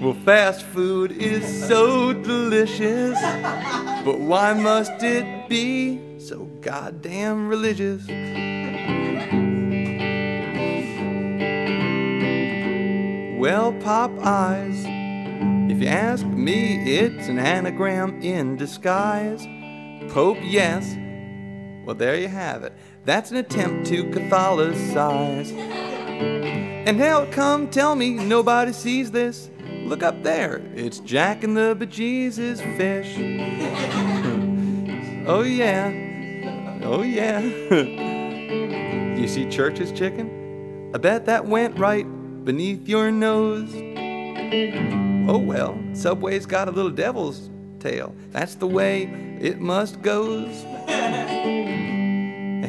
Well, fast food is so delicious, but why must it be so goddamn religious? Well, Popeyes, if you ask me, it's an anagram in disguise. Pope, yes. Well, there you have it. That's an attempt to Catholicize. And hell, come tell me nobody sees this. Look up there, it's Jack and the Bejesus fish. oh, yeah. Oh, yeah. you see Church's chicken? I bet that went right beneath your nose. Oh, well, Subway's got a little devil's tail. That's the way it must goes.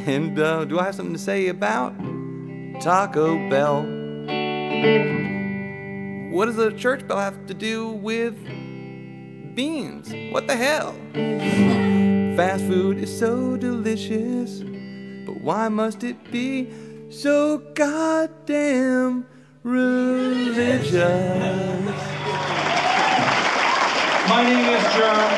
And uh, do I have something to say about Taco Bell? What does a church bell have to do with beans? What the hell? Fast food is so delicious, but why must it be so goddamn religious? My name is Jerm,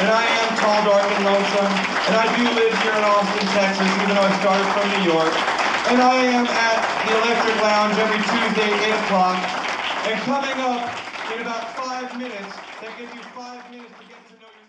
and I am tall, dark, and lonesome, and I do live here in Austin, Texas, even though I started from New York. And I am at the Electric Lounge every Tuesday, at 8 o'clock. And coming up in about five minutes, that give you five minutes to get to know your